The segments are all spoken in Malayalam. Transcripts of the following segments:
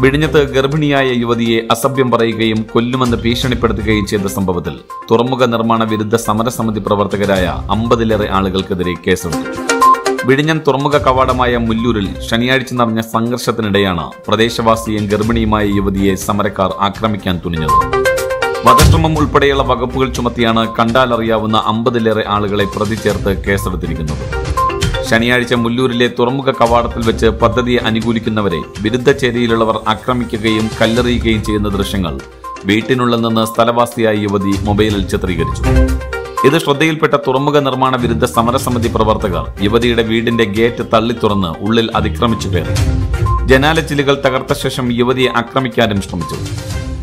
വിഴിഞ്ഞത്ത് ഗർഭിണിയായ യുവതിയെ അസഭ്യം പറയുകയും കൊല്ലുമെന്ന് ഭീഷണിപ്പെടുത്തുകയും ചെയ്ത സംഭവത്തിൽ തുറമുഖ നിർമ്മാണ വിരുദ്ധ സമരസമിതി പ്രവർത്തകരായ അമ്പതിലേറെ ആളുകൾക്കെതിരെ കേസെടുത്തു വിഴിഞ്ഞം തുറമുഖ കവാടമായ മുല്ലൂരിൽ ശനിയാഴ്ച നടന്ന സംഘർഷത്തിനിടെയാണ് പ്രദേശവാസിയും ഗർഭിണിയുമായ യുവതിയെ സമരക്കാർ ആക്രമിക്കാൻ തുനിഞ്ഞത്. വധശ്രമം ഉൾപ്പെടെയുള്ള വകുപ്പുകൾ ചുമത്തിയാണ് കണ്ടാലറിയാവുന്ന അമ്പതിലേറെ ആളുകളെ പ്രതി ചേർത്ത് കേസെടുത്തിരിക്കുന്നത്. ശനിയാഴ്ച മുല്ലൂരിലെ തുറമുഖ കവാടത്തിൽ വെച്ച് പദ്ധതിയെ അനുകൂലിക്കുന്നവരെ വിരുദ്ധ ചേരിയിലുള്ളവർ ആക്രമിക്കുകയും കല്ലെറിയുകയും ചെയ്യുന്ന ദൃശ്യങ്ങൾ വീട്ടിനുള്ളിൽ നിന്ന് സ്ഥലവാസിയായ യുവതി മൊബൈലിൽ ചിത്രീകരിച്ചു. ഇത് ശ്രദ്ധയിൽപ്പെട്ട തുറമുഖ നിർമ്മാണ വിരുദ്ധ സമരസമിതി പ്രവർത്തകർ യുവതിയുടെ വീടിന്റെ ഗേറ്റ് തള്ളി തുറന്ന് ഉള്ളിൽ അതിക്രമിച്ചു കയറി. ജനാലച്ചിലുകൾ തകർത്ത ശേഷം യുവതിയെ ആക്രമിക്കാനും ശ്രമിച്ചു.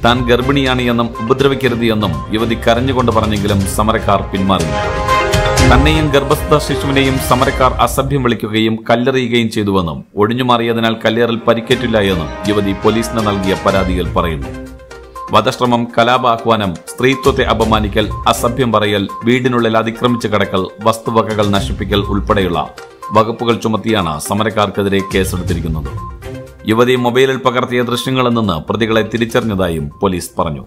താൻ ഗർഭിണിയാണ് എന്നും ഉപദ്രവിക്കരുത് എന്നും യുവതി കരഞ്ഞുകൊണ്ട് പറഞ്ഞെങ്കിലും സമരക്കാർ പിന്മാറിയില്ല തന്നെയും ഗർഭസ്ഥ ശിശുവിനെയും സമരക്കാർ അസഭ്യം വിളിക്കുകയും കല്ലെറിയുകയും ചെയ്തുവെന്നും ഒഴിഞ്ഞുമാറിയതിനാൽ കല്ലേറിൽ പരിക്കേറ്റില്ല എന്നും യുവതി പോലീസിന് നൽകിയ പരാതിയിൽ പറയുന്നു. വധശ്രമം കലാപാഹ്വാനം സ്ത്രീത്വത്തെ അപമാനിക്കൽ അസഭ്യം പറയൽ വീടിനുള്ളിൽ അതിക്രമിച്ച് കടക്കൽ വസ്തുവകകൾ നശിപ്പിക്കൽ ഉൾപ്പെടെയുള്ള വകുപ്പുകൾ ചുമത്തിയാണ് സമരക്കാർക്കെതിരെ കേസെടുത്തിരിക്കുന്നത്. യുവതി മൊബൈലിൽ പകർത്തിയ ദൃശ്യങ്ങളിൽ നിന്ന് പ്രതികളെ തിരിച്ചറിഞ്ഞതായും പോലീസ് പറഞ്ഞു.